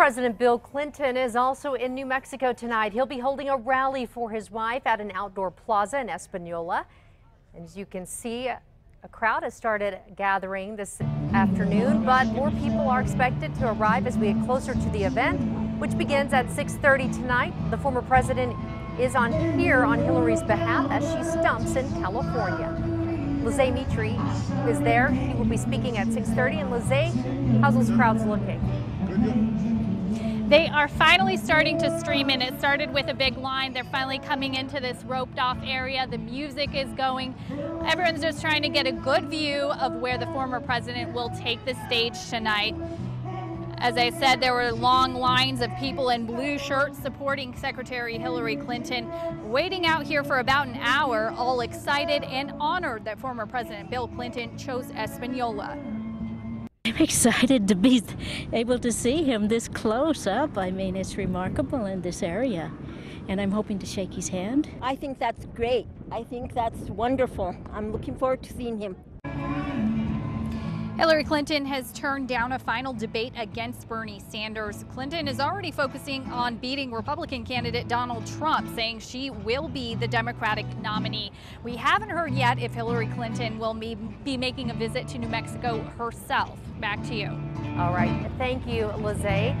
President Bill Clinton is also in New Mexico tonight. He'll be holding a rally for his wife at an outdoor plaza in Espanola. And as you can see, a crowd has started gathering this afternoon, but more people are expected to arrive as we get closer to the event, which begins at 6.30 tonight. The former president is on here on Hillary's behalf as she stumps in California. Lizzie Mitri is there. He will be speaking at 6.30. And Lizzie, how's those crowds looking? They are finally starting to stream in. It started with a big line. They're finally coming into this roped off area. The music is going. Everyone's just trying to get a good view of where the former president will take the stage tonight. As I said, there were long lines of people in blue shirts supporting Secretary Hillary Clinton, waiting out here for about an hour, all excited and honored that former President Bill Clinton chose Espanola. Excited to be able to see him this close up. I mean, it's remarkable in this area. And I'm hoping to shake his hand. I think that's great. I think that's wonderful. I'm looking forward to seeing him. Hillary Clinton has turned down a final debate against Bernie Sanders. Clinton is already focusing on beating Republican candidate Donald Trump, saying she will be the Democratic nominee. We haven't heard yet if Hillary Clinton will be making a visit to New Mexico herself. Back to you. All right. Thank you, Lizzie.